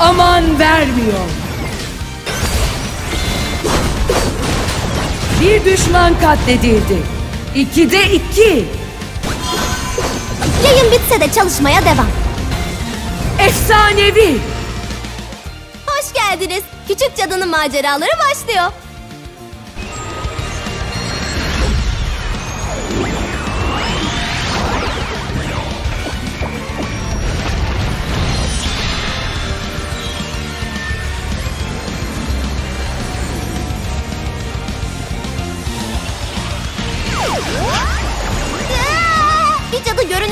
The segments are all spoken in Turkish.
aman vermiyor. Bir düşman katledildi. İkide iki. Yayın bitse de çalışmaya devam. Efsanevi. Hoş geldiniz. Küçük cadının maceraları başlıyor.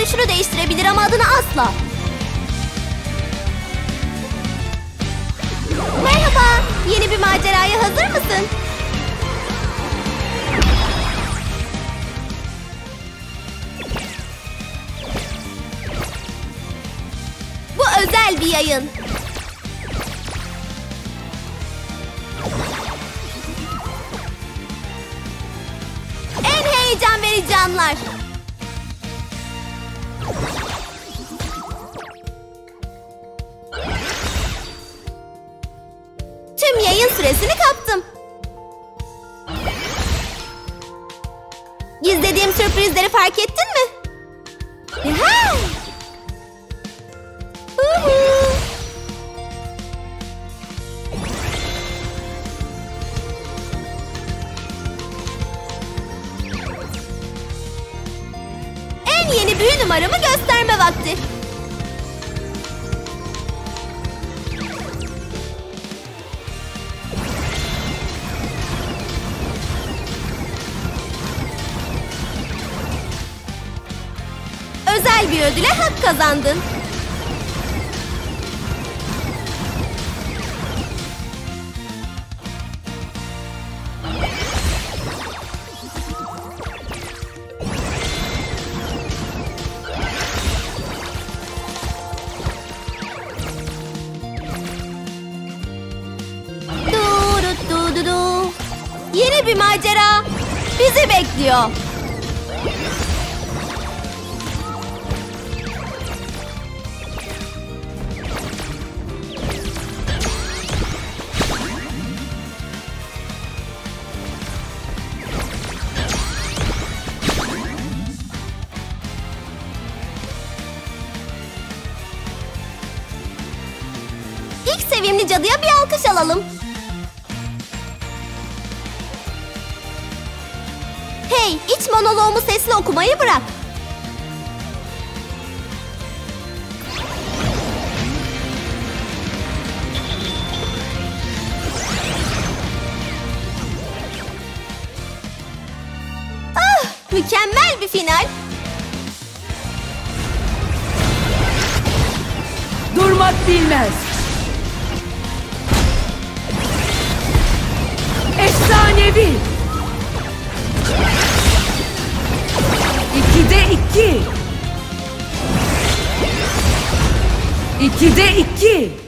Görünüşünü değiştirebilir ama adını asla. Merhaba, yeni bir maceraya hazır mısın? Bu özel bir yayın. En heyecan verici anlar. Gizlediğim sürprizleri fark ettin mi? En yeni büyü numaramı gösterme vakti. Özel bir ödüle hak kazandın. Du, du, du, du. Yeni bir macera bizi bekliyor. İlk sevimli cadıya bir alkış alalım. Hey, iç monoloğumu sesli okumayı bırak. Ah, mükemmel bir final. Durmak bilmez. Efsanevi. İkide iki. İkide iki.